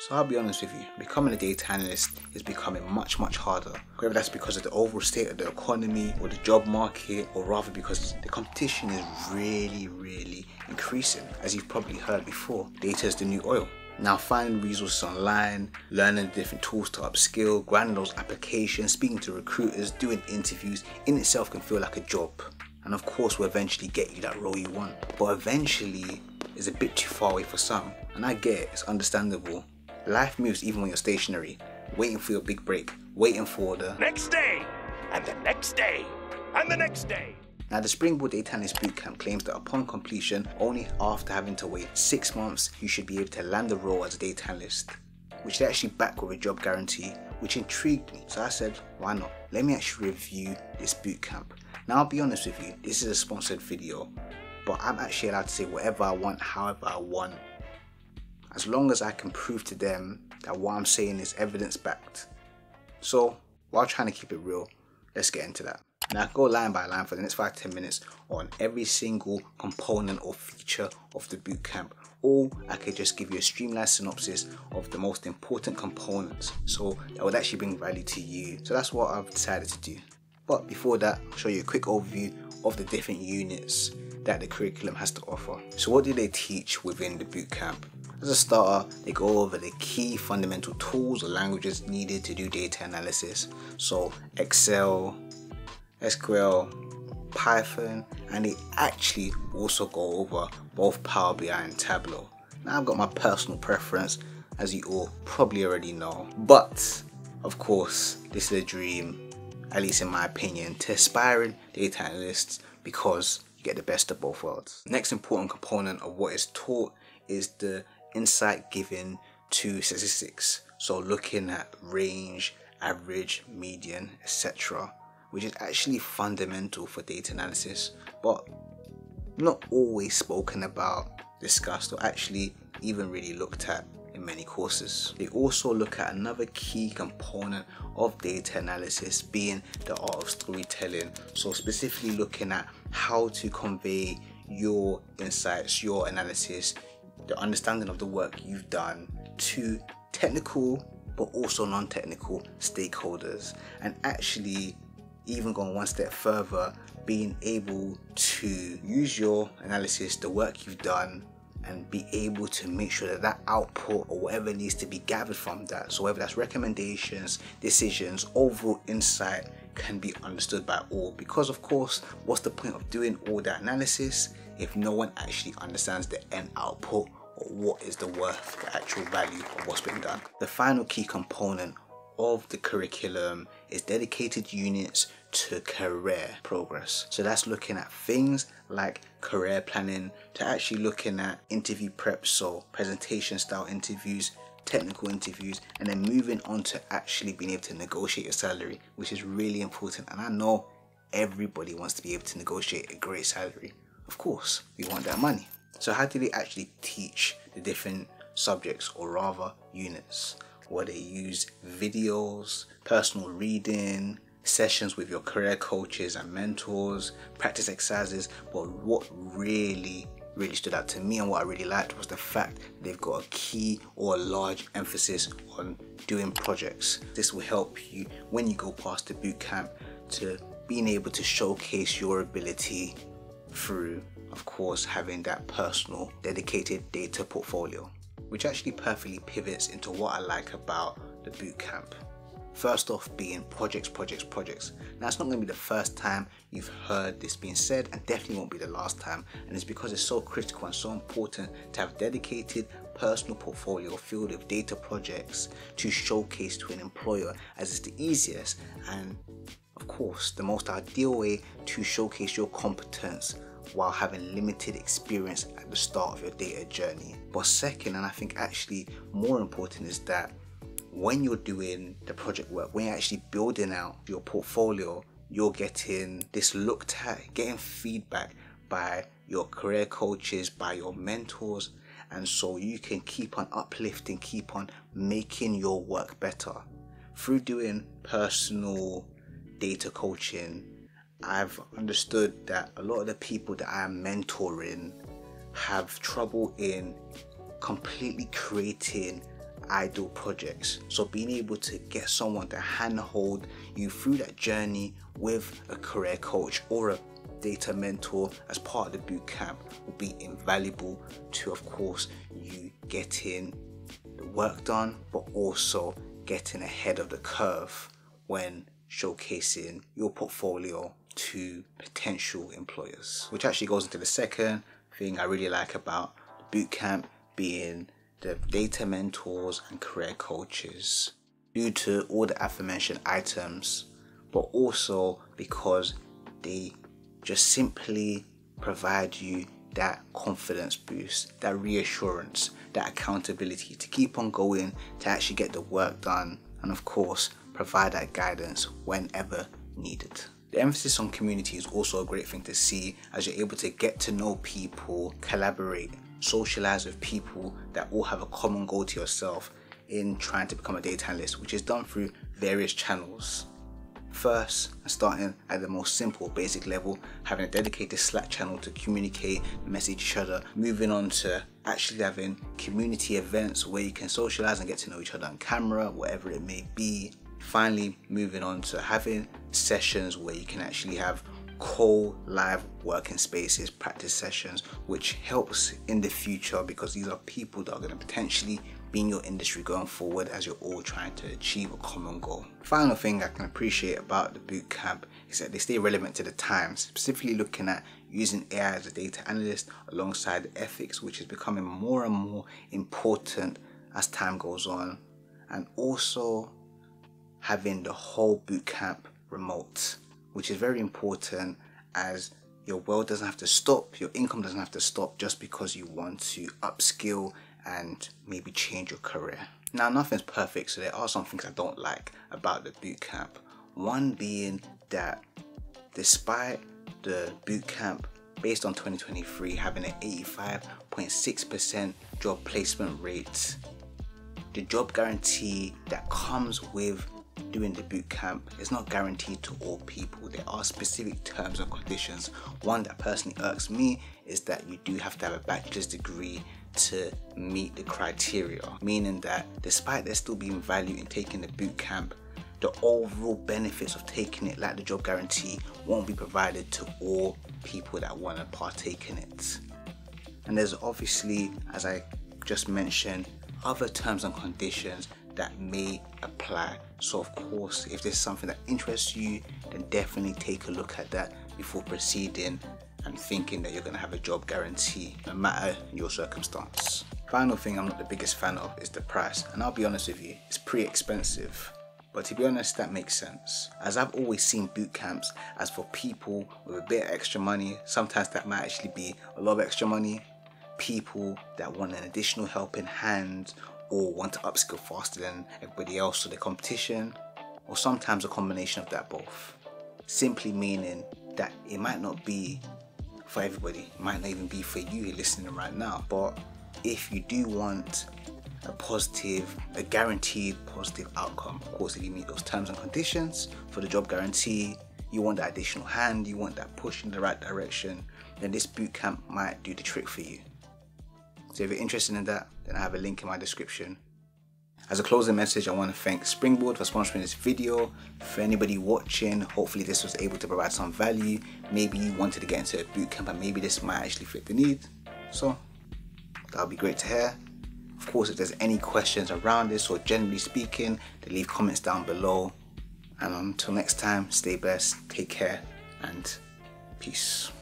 So I'll be honest with you, becoming a data analyst is becoming much, much harder. Whether that's because of the overall state of the economy or the job market, or rather because the competition is really, really increasing. As you've probably heard before, data is the new oil. Now finding resources online, learning different tools to upskill, grinding those applications, speaking to recruiters, doing interviews in itself can feel like a job. And of course we'll eventually get you that role you want. But eventually is a bit too far away for some. And I get it, it's understandable. Life moves even when you're stationary, waiting for your big break, waiting for the next day, and the next day, and the next day. Now, the Springboard Data Analyst Bootcamp claims that upon completion, only after having to wait six months, you should be able to land a role as a data analyst, which they actually back with a job guarantee, which intrigued me. So I said, why not? Let me actually review this bootcamp. Now, I'll be honest with you, this is a sponsored video, but I'm actually allowed to say whatever I want, however I want, as long as I can prove to them that what I'm saying is evidence backed. So, while trying to keep it real, let's get into that. Now, I go line by line for the next 5 10 minutes on every single component or feature of the bootcamp, or I could just give you a streamlined synopsis of the most important components so that would actually bring value to you. So, that's what I've decided to do. But before that, I'll show you a quick overview of the different units that the curriculum has to offer. So, what do they teach within the bootcamp? As a starter, they go over the key fundamental tools or languages needed to do data analysis. So Excel, SQL, Python, and they actually also go over both Power BI and Tableau. Now I've got my personal preference, as you all probably already know. But of course, this is a dream, at least in my opinion, to aspiring data analysts because you get the best of both worlds. Next important component of what is taught is the insight given to statistics. So looking at range, average, median, etc. Which is actually fundamental for data analysis, but not always spoken about, discussed, or actually even really looked at in many courses. They also look at another key component of data analysis being the art of storytelling. So specifically looking at how to convey your insights, your analysis the understanding of the work you've done to technical but also non-technical stakeholders and actually even going one step further being able to use your analysis the work you've done and be able to make sure that that output or whatever needs to be gathered from that so whether that's recommendations decisions overall insight can be understood by all. Because of course what's the point of doing all that analysis if no one actually understands the end output what is the worth, the actual value of what's been done. The final key component of the curriculum is dedicated units to career progress. So that's looking at things like career planning to actually looking at interview prep, so presentation style interviews, technical interviews, and then moving on to actually being able to negotiate your salary, which is really important. And I know everybody wants to be able to negotiate a great salary. Of course, we want that money. So how do they actually teach the different subjects or rather units? Where they use videos, personal reading, sessions with your career coaches and mentors, practice exercises, but what really really stood out to me and what I really liked was the fact they've got a key or a large emphasis on doing projects. This will help you when you go past the boot camp to being able to showcase your ability through of course having that personal dedicated data portfolio which actually perfectly pivots into what I like about the bootcamp. First off being projects, projects, projects. Now it's not going to be the first time you've heard this being said and definitely won't be the last time and it's because it's so critical and so important to have dedicated personal portfolio filled with data projects to showcase to an employer as it's the easiest and of course the most ideal way to showcase your competence while having limited experience at the start of your data journey. But second, and I think actually more important, is that when you're doing the project work, when you're actually building out your portfolio, you're getting this looked at, getting feedback by your career coaches, by your mentors, and so you can keep on uplifting, keep on making your work better through doing personal data coaching I've understood that a lot of the people that I am mentoring have trouble in completely creating ideal projects. So being able to get someone to handhold you through that journey with a career coach or a data mentor as part of the boot camp will be invaluable to of course you getting the work done but also getting ahead of the curve when showcasing your portfolio to potential employers which actually goes into the second thing I really like about bootcamp being the data mentors and career coaches due to all the aforementioned items but also because they just simply provide you that confidence boost, that reassurance, that accountability to keep on going, to actually get the work done, and of course, provide that guidance whenever needed. The emphasis on community is also a great thing to see as you're able to get to know people, collaborate, socialize with people that all have a common goal to yourself in trying to become a data analyst, which is done through various channels. First, starting at the most simple basic level, having a dedicated Slack channel to communicate, message each other, moving on to actually having community events where you can socialize and get to know each other on camera, whatever it may be. Finally, moving on to having sessions where you can actually have co live working spaces, practice sessions, which helps in the future because these are people that are going to potentially be in your industry going forward as you're all trying to achieve a common goal. Final thing I can appreciate about the bootcamp is that they stay relevant to the times, specifically looking at using AI as a data analyst alongside ethics, which is becoming more and more important as time goes on, and also having the whole bootcamp remote, which is very important as your world doesn't have to stop, your income doesn't have to stop just because you want to upskill and maybe change your career. Now, nothing's perfect, so there are some things I don't like about the bootcamp. One being that despite the bootcamp based on 2023 having an 85.6% job placement rate, the job guarantee that comes with doing the boot camp is not guaranteed to all people. There are specific terms and conditions. One that personally irks me is that you do have to have a bachelor's degree to meet the criteria, meaning that despite there still being value in taking the boot camp, the overall benefits of taking it, like the job guarantee, won't be provided to all people that want to partake in it. And there's obviously, as I just mentioned, other terms and conditions that may apply. So, of course, if there's something that interests you, then definitely take a look at that before proceeding and thinking that you're going to have a job guarantee no matter your circumstance. Final thing I'm not the biggest fan of is the price, and I'll be honest with you, it's pretty expensive. But to be honest, that makes sense. As I've always seen boot camps as for people with a bit of extra money, sometimes that might actually be a lot of extra money, people that want an additional helping hand or want to upskill faster than everybody else or the competition, or sometimes a combination of that both. Simply meaning that it might not be for everybody. It might not even be for you listening right now. But if you do want a positive, a guaranteed positive outcome, of course, if you meet those terms and conditions for the job guarantee, you want that additional hand, you want that push in the right direction, then this bootcamp might do the trick for you. So if you're interested in that, then I have a link in my description as a closing message, I want to thank Springboard for sponsoring this video. For anybody watching, hopefully this was able to provide some value. Maybe you wanted to get into a bootcamp and maybe this might actually fit the need. So that'll be great to hear. Of course, if there's any questions around this or generally speaking, then leave comments down below. And until next time, stay blessed, take care, and peace.